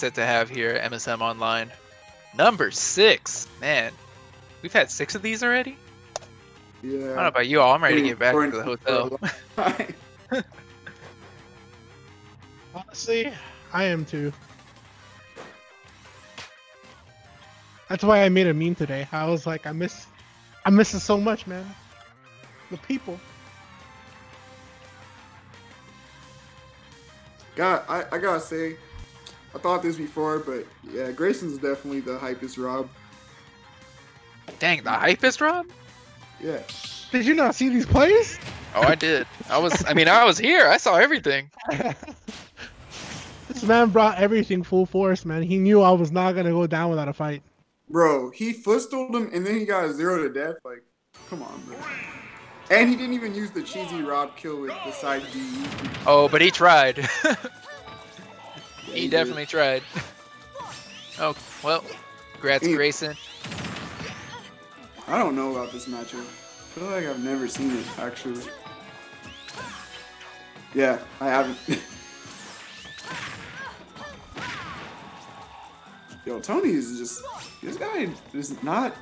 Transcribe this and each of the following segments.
set to have here at MSM Online. Number six, man. We've had six of these already. Yeah. I don't know about you all. I'm ready to get back to the hotel. Honestly, I am too. That's why I made a meme today. I was like, I miss, I miss it so much, man. The people. God, I, I gotta say, I thought this before, but yeah, Grayson's definitely the hypest Rob. Dang, the hypest Rob? Yeah. Did you not see these plays? Oh, I did. I was. I mean, I was here. I saw everything. this man brought everything full force, man. He knew I was not gonna go down without a fight. Bro, he footstooled him and then he got zero to death. Like, come on, bro. And he didn't even use the cheesy Rob kill with the side D. Oh, but he tried. he definitely tried. Oh, well, congrats, He- Grayson. I don't know about this matchup. I feel like I've never seen it, actually. Yeah, I haven't. Yo, Tony is just. This guy is not.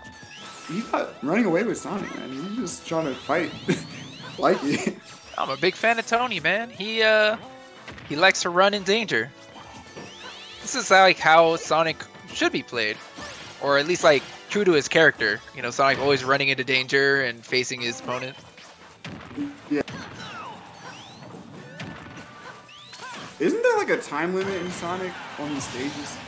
He's not running away with Sonic, man. He's just trying to fight. like it. I'm a big fan of Tony, man. He uh, he likes to run in danger. This is like how Sonic should be played, or at least like true to his character. You know, Sonic always running into danger and facing his opponent. Yeah. Isn't there like a time limit in Sonic on the stages?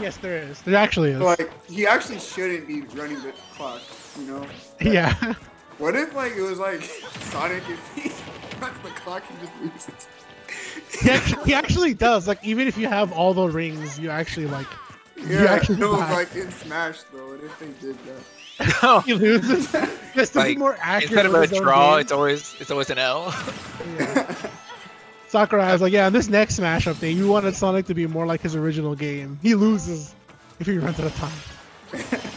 Yes, there is. There actually is. Like, he actually shouldn't be running the clock, you know? yeah. What if like it was like Sonic if he runs the clock he just loses? He, actually, he actually does. Like even if you have all the rings, you actually like Yeah, actually no, die. like in Smash though, and if they did that. he loses. Just to be Like, more accurate. Instead of a draw, game. it's always it's always an L. Yeah. Sakurai was like, yeah, in this next Smash Up thing, you wanted Sonic to be more like his original game. He loses if he runs out of time.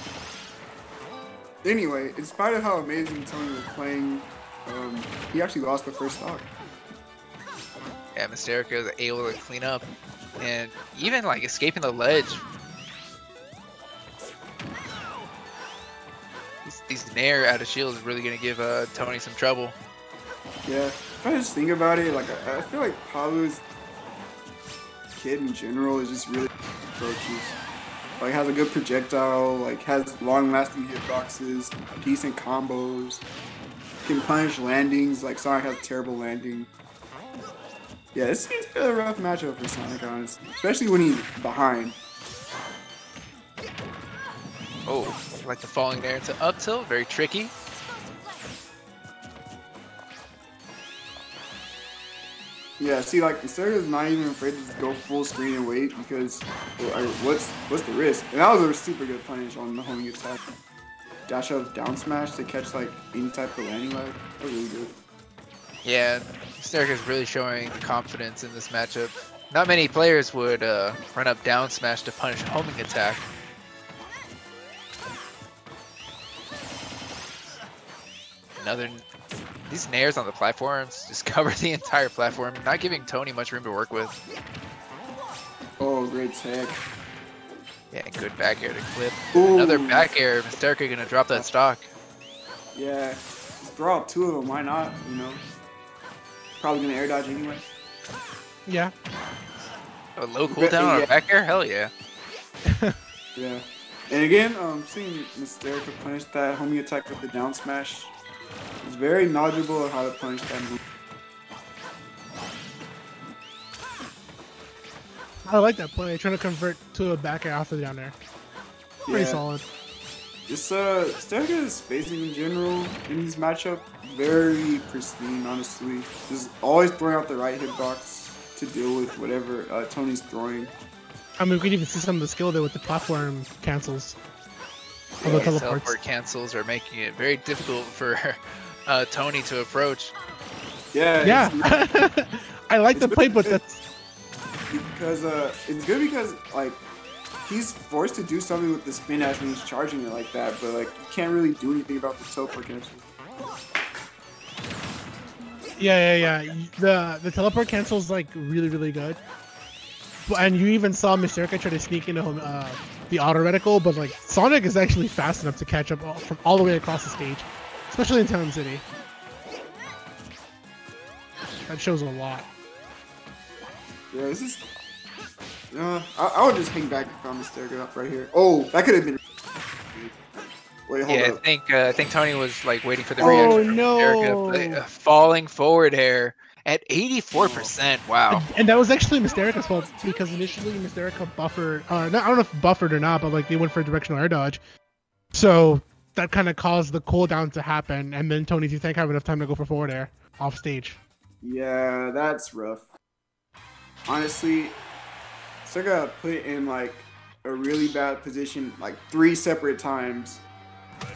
Anyway, in spite of how amazing Tony was playing, um, he actually lost the first stock. Yeah, Mysterica is able to clean up, and even like escaping the ledge. These, Nair out of shield is really gonna give uh, Tony some trouble. Yeah, if I just think about it, like I, I feel like Palu's kid in general is just really approaches. Like has a good projectile, like has long-lasting hitboxes, decent combos, can punish landings. Like Sonic has terrible landing. Yeah, this seems to be a rough matchup for Sonic, honestly, especially when he's behind. Oh, like the falling there into up tilt, very tricky. Yeah, see, like Mysterio's not even afraid to just go full screen and wait because well, what's what's the risk? And that was a super good punish on the homing attack. Dash up down smash to catch like any type of landing lag. That was really good. Yeah, is really showing confidence in this matchup. Not many players would uh, run up down smash to punish homing attack. Another, these nairs on the platforms just cover the entire platform, not giving Tony much room to work with. Oh, great tech. Yeah, good back air to clip. Ooh. Another back air, Mysterica gonna drop that stock. Yeah, out two of them. Why not? You know, probably gonna air dodge anyway. Yeah. A low Bet- cooldown on yeah. a back air? Hell yeah. Yeah. And again, um, seeing Mysterica punish that homing attack with the down smash is very knowledgeable of how to punish that move. I like that play. Trying to convert to a back air off the down there. Pretty Yeah. solid. This uh Sterga's spacing in general in this matchup very pristine, honestly. Just always throwing out the right hitbox to deal with whatever uh, Tony's throwing. I mean, we could even see some of the skill there with the platform cancels. Of the Yeah, teleports. teleport cancels are making it very difficult for uh, Tony to approach. Yeah, Yeah. I like the It's play, but that's because uh it's good because like he's forced to do something with the spin dash when he's charging it like that, but like you can't really do anything about the teleport cancel. yeah, yeah, yeah. The the teleport cancel is like really, really good. And you even saw Mysterica try to sneak into uh, the auto reticle, but like Sonic is actually fast enough to catch up all, from all the way across the stage, especially in Town City. That shows a lot. Yeah, this is. Uh, I, I would just hang back and found Mysterio up right here. Oh, that could have been. Wait, hold Yeah, I think uh, I think Tony was like waiting for the Oh, reaction. from no. Mysterica, but, uh, falling forward air at 84%. Wow. And that was actually Mysterica's fault because initially Mysterica buffered, uh, not, I don't know if buffered or not, but like they went for a directional air dodge. So that kind of caused the cooldown to happen, and then Tony didn't have enough time to go for forward air off stage. Yeah, that's rough. Honestly, Sega got put in like a really bad position like three separate times,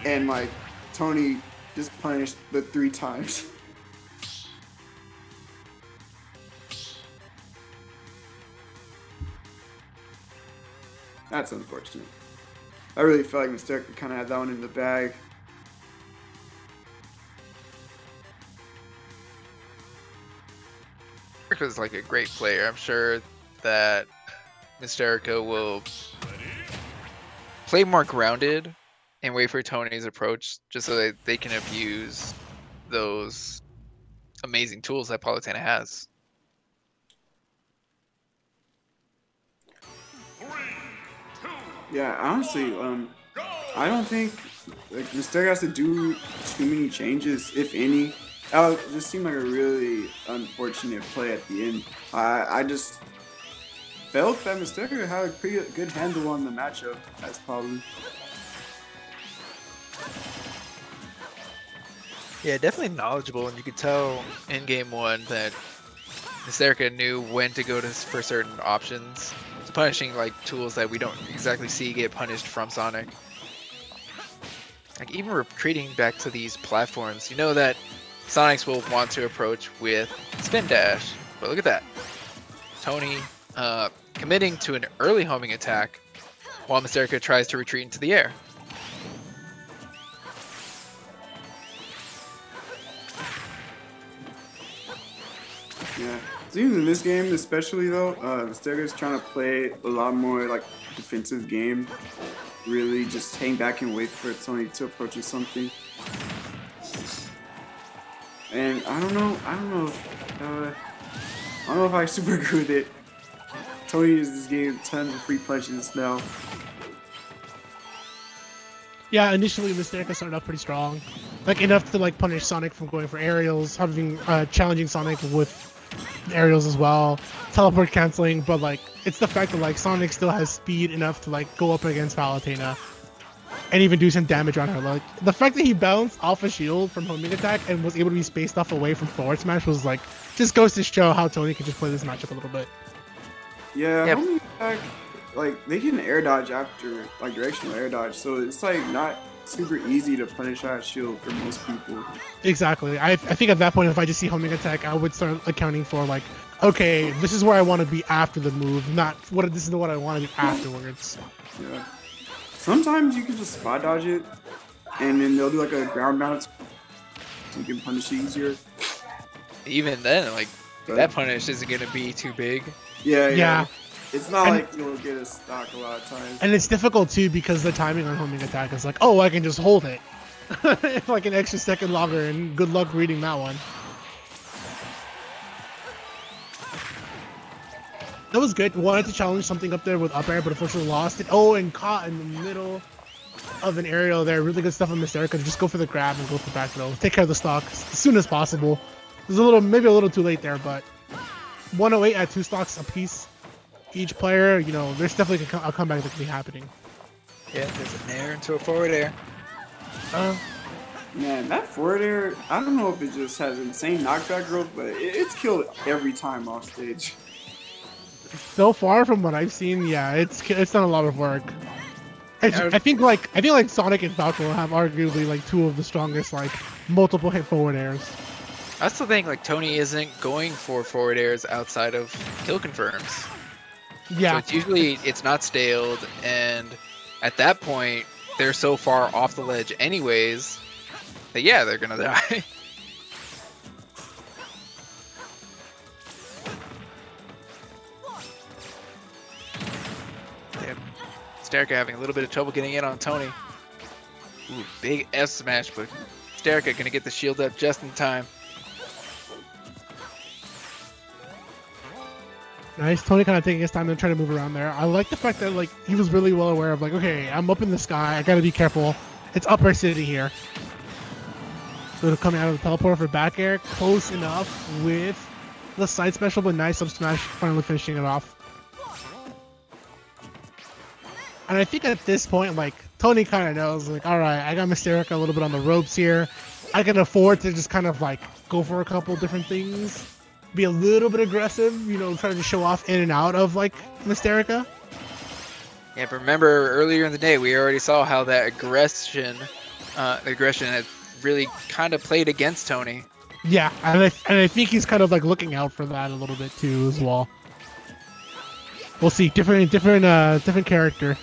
and like Tony just punished the three times. That's unfortunate. I really felt like Mr. kind of had that one in the bag. Mysterica's like a great player. I'm sure that Mysterica will play more grounded and wait for Tony's approach just so that they can abuse those amazing tools that Palutena has. Yeah, honestly, um, I don't think like has to do too many changes, if any. Just seemed like a really unfortunate play at the end. I I just felt that Mysterio had a pretty good handle on the matchup. That's probably Yeah, definitely knowledgeable, and you could tell in game one that Mysterica knew when to go to for certain options. It's punishing like tools that we don't exactly see get punished from Sonic. Like even retreating back to these platforms, you know that Sonics will want to approach with spin dash, but look at that. Tony uh, committing to an early homing attack while Mysterica tries to retreat into the air. yeah. Seems in this game, especially though, uh, Mysterio's trying to play a lot more like defensive game. Really, just hang back and wait for Tony to approach with something. And I don't know, I don't know, if, uh, I don't know if I super agree with it. Tony is this game tons of free punches now. Yeah, initially Mysterica started off pretty strong, like enough to like punish Sonic from going for aerials, having uh, challenging Sonic with aerials as well, teleport canceling. But like, it's the fact that like Sonic still has speed enough to like go up against Palutena and even do some damage on her. Like the fact that he bounced off a shield from homing attack and was able to be spaced off away from forward smash was like just goes to show how Tony can just play this matchup a little bit. Yeah, Yep. homing attack, like they can air dodge after like directional air dodge, so it's like not super easy to punish that shield for most people. Exactly. I, I think at that point, if I just see homing attack, I would start accounting for like, okay, this is where I want to be after the move, not what this is what I want to do afterwards. Yeah. Sometimes you can just spot dodge it, and then they'll do like a ground bounce, so you can punish it easier. Even then, like But- that punish isn't gonna be too big. Yeah, yeah. Yeah. It's not And- like you'll get a stock a lot of times. And it's difficult too because the timing on homing attack is like, oh, I can just hold it. like an extra second longer, and good luck reading that one. That was good. Wanted to challenge something up there with up air, but unfortunately lost it. Oh, and caught in the middle of an aerial there. Really good stuff on Mysterica. Just go for the grab and go for the back throw. Take care of the stock as soon as possible. It was a little, maybe a little too late there, but 108 at two stocks apiece. Each player, you know, there's definitely a, co- a comeback that could be happening. Yeah, there's an air into a forward air. Uh, Man, that forward air, I don't know if it just has insane knockback growth, but it, it's killed every time off stage. so far from what I've seen, yeah, it's it's done a lot of work. I, Yeah, I think like I think like Sonic and Falcon have arguably like two of the strongest like multiple hit forward airs. I also think like Tony isn't going for forward airs outside of kill confirms. So Yeah, it's usually it's not staled, and at that point they're so far off the ledge anyways that yeah they're gonna die. Damn. Sterica having a little bit of trouble getting in on Tony. Ooh, big F smash, but Sterica gonna get the shield up just in time. Nice. Tony kind of taking his time and trying to move around there. I like the fact that like he was really well aware of like, okay, I'm up in the sky. I gotta be careful. It's upper city here. So coming out of the teleport for back air, close enough with the side special, but nice up smash, finally finishing it off. And I think at this point, like Tony kind of knows, like, all right, I got Mysterica a little bit on the ropes here. I can afford to just kind of like go for a couple different things be a little bit aggressive, you know, trying to show off in and out of like Mysterica. Yeah, but remember earlier in the day we already saw how that aggression, uh, aggression had really kind of played against Tony. Yeah, and I, and I think he's kind of like looking out for that a little bit too as well. We'll see, different, different, uh, different character.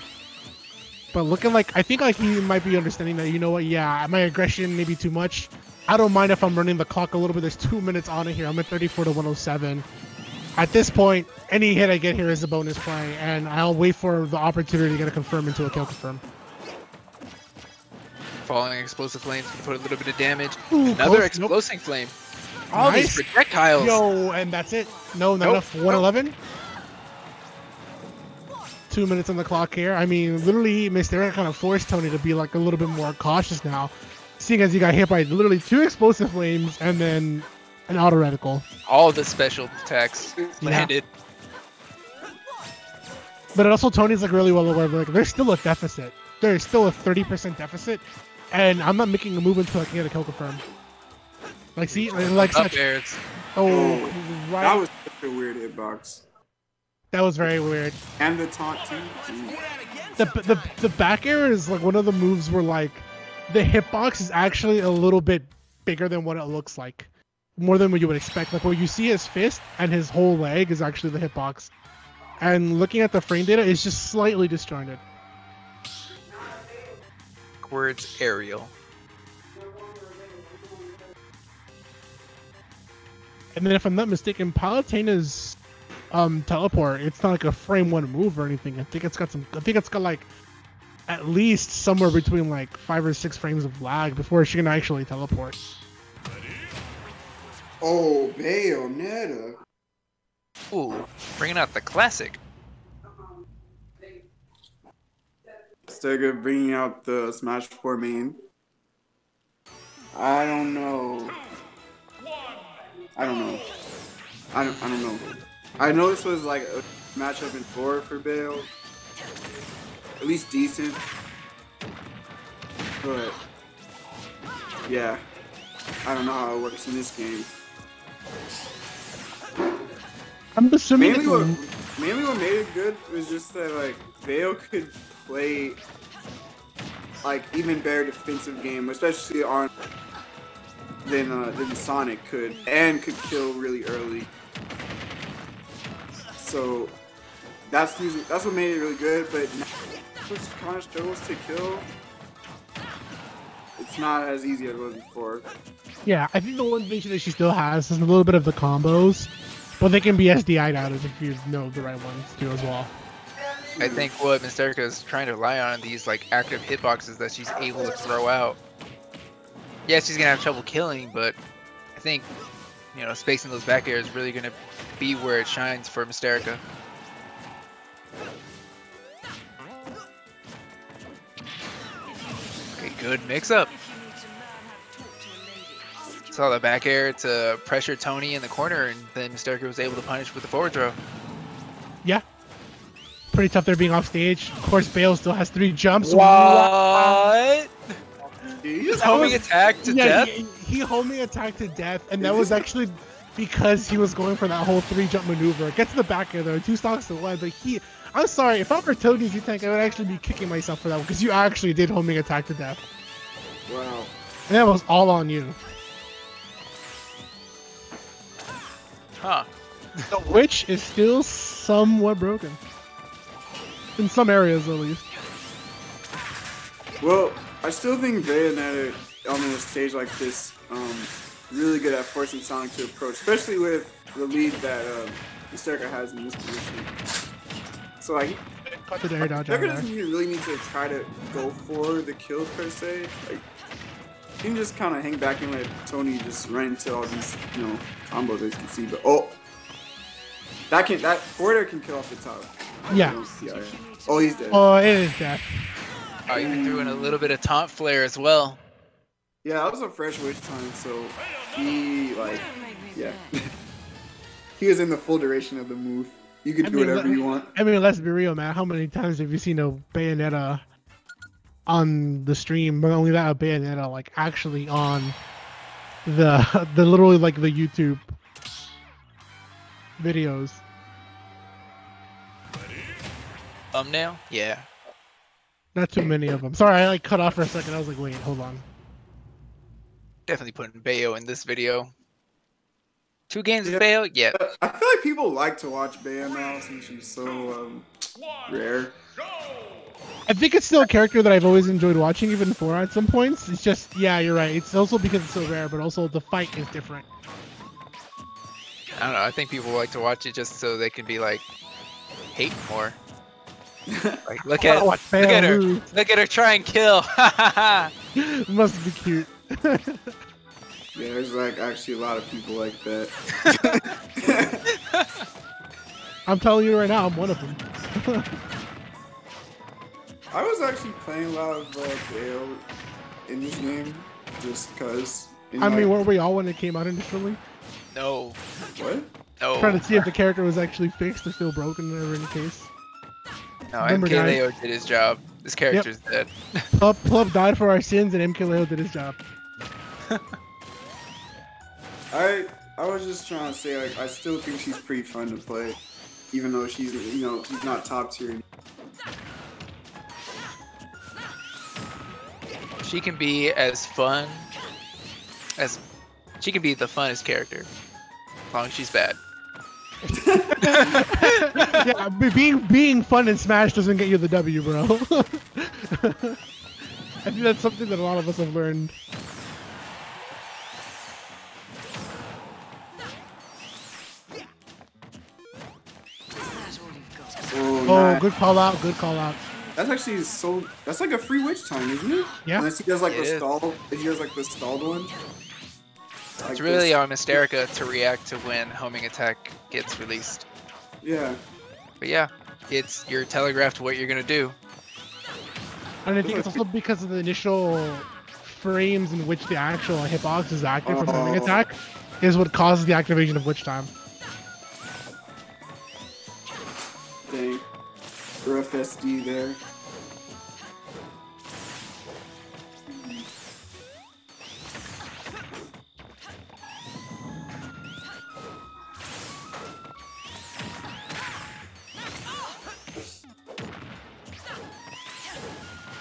But looking like I think like he might be understanding that you know what, yeah, my aggression may be too much. I don't mind if I'm running the clock a little bit. There's two minutes on it here. I'm at 34 to 107. At this point, any hit I get here is a bonus play, and I'll wait for the opportunity to get a confirm into a kill confirm. Falling explosive flames can put a little bit of damage. Ooh, Another close. explosive flame. All Nice. these projectiles. Yo, and that's it. No, not Nope. enough. 111. Two minutes on the clock here. I mean, literally, Mysteria kind of forced Tony to be like a little bit more cautious now, seeing as he got hit by literally two explosive flames and then an auto reticle. All the special attacks landed. But also, Tony's like really well aware of like there's still a deficit. There's still a 30% deficit, and I'm not making a move until I can get a kill confirm. Like, see, like Up such. there, it's Oh, That right. was such a weird hitbox. That was very weird. And the taunt too. The the the back air is like one of the moves where like the hitbox is actually a little bit bigger than what it looks like, more than what you would expect. Like where you see his fist and his whole leg is actually the hitbox, and looking at the frame data, it's just slightly disjointed. backwards aerial. And then if I'm not mistaken, Palutena's um teleport, it's not like a frame one move or anything. I think it's got some. I think it's got like at least somewhere between like five or six frames of lag before she can actually teleport. Oh, Bayonetta. Ooh, bringing out the classic. Stega bringing out the Smash 4 main. I don't know. I don't know. I don't, I don't know. I know this was like a matchup in 4 for Bale. At least decent. But, yeah. I don't know how it works in this game. I'm assuming Mainly what, mainly what made it good was just that like Vale could play like even better defensive game, especially on than uh, than Sonic could, and could kill really early. So that's that's what made it really good. But now it kind of struggles to kill. It's not as easy as it was before. Yeah, I think the one thing that she still has is a little bit of the combos, but they can be SDI'd out if you know the right ones too as well. I think what Mysterica is trying to rely on these like active hitboxes that she's able to throw out. Yeah, she's gonna have trouble killing, but I think you know spacing those back airs is really gonna be where it shines for Mysterica. Good mix up. Saw the back air to pressure Tony in the corner, and then Mysterica was able to punish with the forward throw. Yeah. Pretty tough there being off stage. Of course, Bale still has three jumps. What? Jeez. Just homing attack to yeah, death? He, he homing attacked to death, and that was actually because he was going for that whole three jump maneuver. Get to the back of there, two stocks to one, but he. I'm sorry, if I were Tony's tank, I would actually be kicking myself for that because you actually did homing attack to death. Wow. And that was all on you. Huh. The witch is still somewhat broken. In some areas, at least. Well, I still think Bayonetta on a stage like this, um, really good at forcing Sonic to approach, especially with the lead that um, Hysterica has in this position. So like, put the air dodge Decker out there. doesn't even really need to try to go for the kill per se. Like, he can just kind of hang back and let Tony just run into all these, you know, combos as you can see. But oh, that can that forwarder can kill off the top. Yeah. I don't see how- Oh, he's dead. Oh, it is death. Oh, even threw in a little bit of taunt flare as well. Yeah, that was a fresh witch time, so he like, yeah, he was in the full duration of the move. You could I do mean, whatever you want. I mean, let's be real, man. How many times have you seen a Bayonetta on the stream? But only that, a Bayonetta like actually on the the literally like the YouTube videos. Thumbnail? Yeah. Not too many of them. Sorry, I like cut off for a second. I was like, wait, hold on. Definitely putting Bayo in this video. Two games Yeah. of Bayo? Yeah. I feel like people like to watch Bam now since she's so um, rare. I think it's still a character that I've always enjoyed watching, even for at some points. It's just, yeah, you're right. It's also because it's so rare, but also the fight is different. I don't know. I think people like to watch it just so they can be like hate more. Like look at look at her. fail Look at her try and kill. move. Must be cute. Yeah, there's like actually a lot of people like that. I'm telling you right now, I'm one of them. I was actually playing a lot of uh, Bale in this game just because. I mean, weren't we all when it came out initially? no. what? No. Trying to see if the character was actually fixed or still broken or any case. No, Remember, MKLeo did his job. This character's dead. Plub, Plub died for our sins and MKLeo did his job. I I was just trying to say like I still think she's pretty fun to play, even though she's you know she's not top tier. She can be as fun as she can be the funnest character. As long as she's bad. yeah, being being fun in Smash doesn't get you the W, bro. I think that's something that a lot of us have learned. Oh, Oh, nice. good call out, good call out. That's actually so. That's like a free witch time, isn't it? Yeah. Unless he does like It the is. stall. If he does like the stalled one. Like It's really this- on Mysterica to react to when homing attack gets released. Yeah. But yeah, it's you're telegraphed what you're gonna do. And I think it's also because of the initial frames in which the actual hitbox is active from homing Oh. attack is what causes the activation of Witch Time. Rough SD there.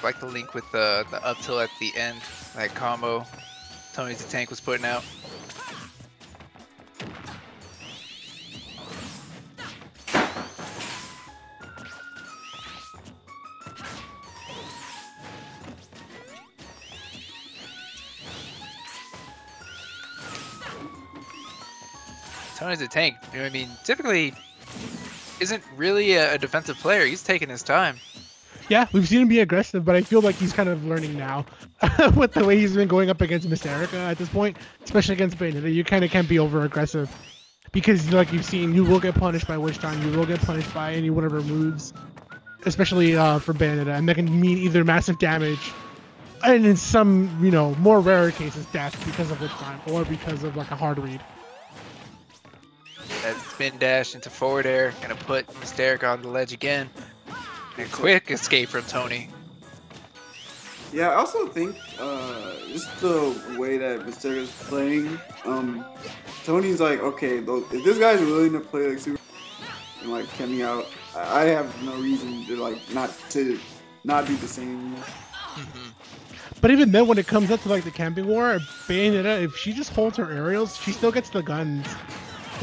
Like the link with the the up till at the end, that combo Tony the Tank was putting out. Tony a Tank, I mean? Typically isn't really a, a defensive player. He's taking his time. Yeah, we've seen him be aggressive, but I feel like he's kind of learning now with the way he's been going up against Mysterica at this point, especially against Bayonetta. You kind of can't be over aggressive because, like you've seen, you will get punished by Witch Time, you will get punished by any one of her moves, especially uh, for Bayonetta, and that can mean either massive damage and in some, you know, more rare cases, death because of Witch Time or because of like a hard read. That spin dash into forward air, gonna put Mysterica on the ledge again. And a quick escape from Tony. Yeah, I also think uh, just the way that Mysteria's playing, um, Tony's like, okay, if this guy's willing to play like super and like get me out, I I have no reason to like not to not do the same. But even then, when it comes up to like the camping war, Bayonetta, if she just holds her aerials, she still gets the guns,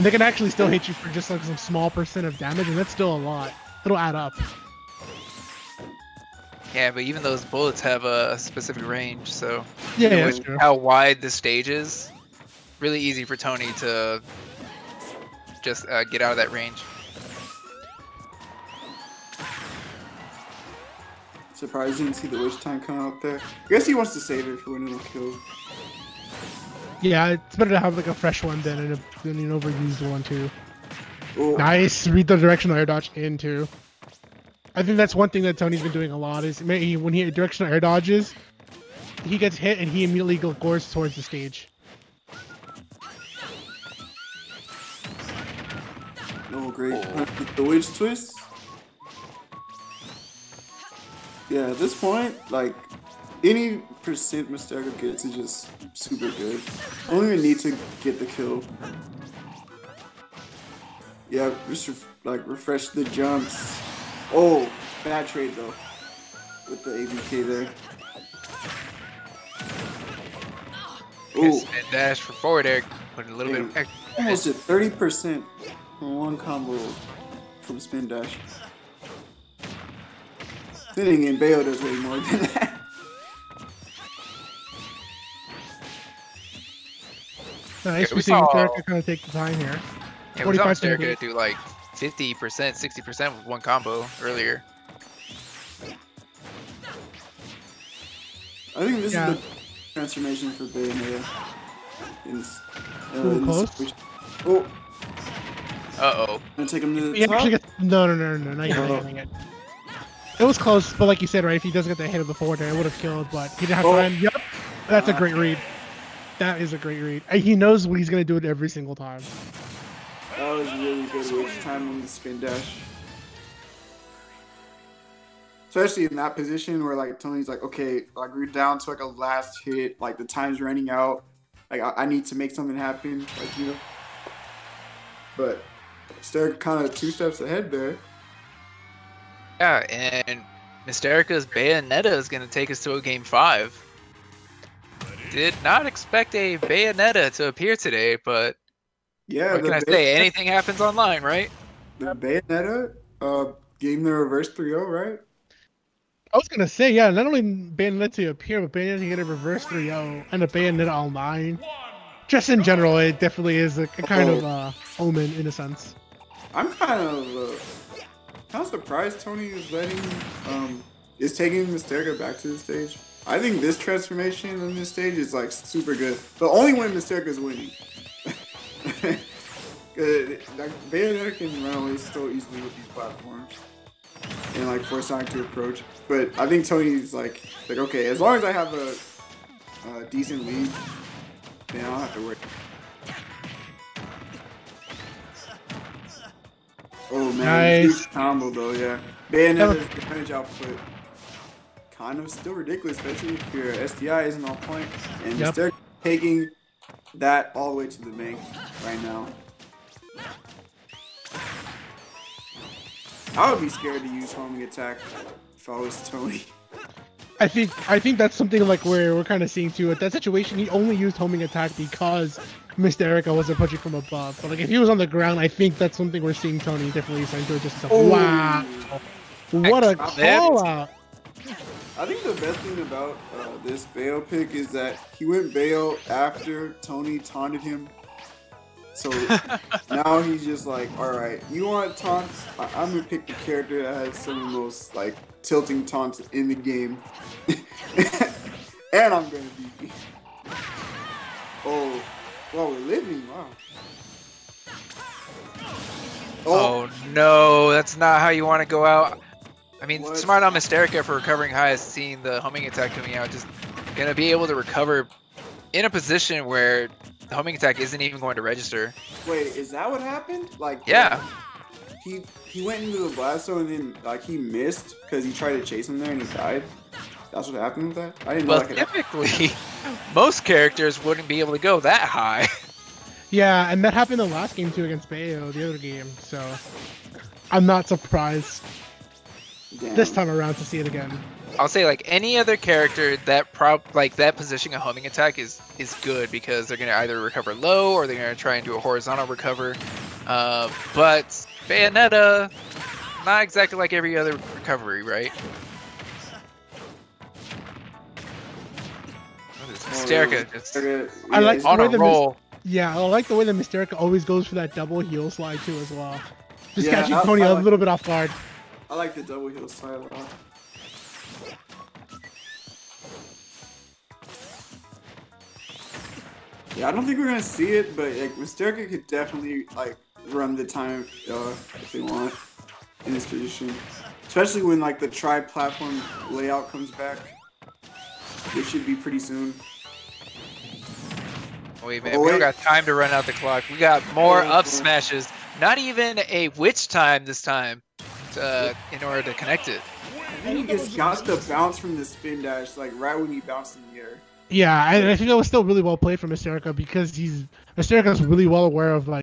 and they can actually still hit you for just like some small percent of damage, and that's still a lot. It'll add up. Yeah, but even those bullets have a specific range, so Yeah, yeah, with that's true. how wide the stage is, really easy for Tony to just uh, get out of that range. Surprised didn't see the witch time come out there. I guess he wants to save it for when it'll kill. Yeah, it's better to have like a fresh one than an, than an overused one too. Oh, Nice, read the directional air dodge in too. I think that's one thing that Tony's been doing a lot is he- when he directional air dodges, he gets hit and he immediately goes towards the stage. oh great. Oh. The witch twist. Yeah, at this point, like any percent Mysterio gets is just super good. I don't even need to get the kill. Yeah, just ref- like refresh the jumps. Oh, bad trade though. With the ABK there. Ooh, spin dash for forward air, putting a little bit of almost at 30% on one combo from spin dash. Sitting in Bayo does way more than that. Nice, Yeah, we we see saw- Mysterica kind of take the time here. Yeah, we saw 45 do like 50%, 60% with one combo earlier. I think this Yeah. is the transformation for Bayonetta. In this, uh, Ooh, close. Oh, Uh oh. gonna take him to the He top. actually gets no, no, no, no, not yet, not yet, yet. It was close, but like you said, right? If he doesn't get the hit of the forward air, it would have killed. But he didn't have Oh. time. Yep, that's a great read. That is a great read. And he knows what he's gonna do it every single time. That was really good witch time on the spin dash. Especially in that position where like Tony's like, okay, like we're down to like a last hit, like the time's running out. Like I, I need to make something happen, like you know. But Stark kind of two steps ahead there. Yeah, and Mysterica's Bayonetta is going to take us to a game five. Did not expect a Bayonetta to appear today, but Yeah, what can I say? Anything happens online, right? The Bayonetta, uh, game the reverse 3-0, right? I was gonna say, yeah, not only Bayonetta to appear, but Bayonetta to get a reverse 3-0 and a Bayonetta online. Just in general, it definitely is a, a kind of uh, omen in a sense. I'm kind of uh, kind of surprised Tony is letting um is taking Mysterio back to the stage. I think this transformation on this stage is like super good, but only when Mysterio is winning. Like Bayonetta can run away so easily with these platforms and like force Sonic to approach. But I think Tony's like like okay, as long as I have a, a decent lead, then I don't have to worry. Oh man, Nice. huge combo though, yeah. Bayonetta's damage output kind of still ridiculous, especially if your SDI isn't on point. And Yep. they're taking that all the way to the bank right now. I would be scared to use homing attack if I was Tony. I think I think that's something like where we're kind of seeing too. At that situation, he only used homing attack because Mysterica wasn't punching from above. But like if he was on the ground, I think that's something we're seeing Tony definitely trying to adjust himself. Oh. Wow, what a Excellent. call out! I think the best thing about uh, this Bayo pick is that he went Bayo after Tony taunted him. So now he's just like, all right, you want taunts? I- I'm gonna pick the character that has some of the most like tilting taunts in the game, and I'm gonna beat you. Oh, well, we're living. Wow. Oh no, that's not how you want to go out. I mean, What? smart on Mysterica for recovering high is seeing the homing attack coming out, just gonna be able to recover in a position where the homing attack isn't even going to register. Wait, is that what happened? Like, Yeah. he he went into the blast zone and then like he missed because he tried to chase him there and he died. That's what happened with that. I didn't know Well, that typically, most characters wouldn't be able to go that high. Yeah, and that happened the last game too against Bayo, the other game. So I'm not surprised Damn. this time around to see it again. I'll say like any other character that prob like that positioning a homing attack is is good because they're gonna either recover low or they're gonna try and do a horizontal recover. Uh, but Bayonetta, not exactly like every other recovery, right? What is Oh, Mysterica yeah. just I like on the a way the roll. Yeah, I like the way that Mysterica always goes for that double heel slide too as well. Just Yeah, catching Tony I a like- little bit off guard. I like the double heal style a lot. Yeah, I don't think we're gonna see it, but like Wisterka could definitely like run the time uh, if they want in this tradition. Especially when like the tri-platform layout comes back. It should be pretty soon. Oh, wait, man, oh, we don't got time to run out the clock. We got more oh, up smashes. Not even a witch time this time to, in order to connect it. I think he just got the bounce from the spin dash like right when he bounced in the air. Yeah, I, I think that was still really well played from Mysterica because he's Mysterica's really well aware of like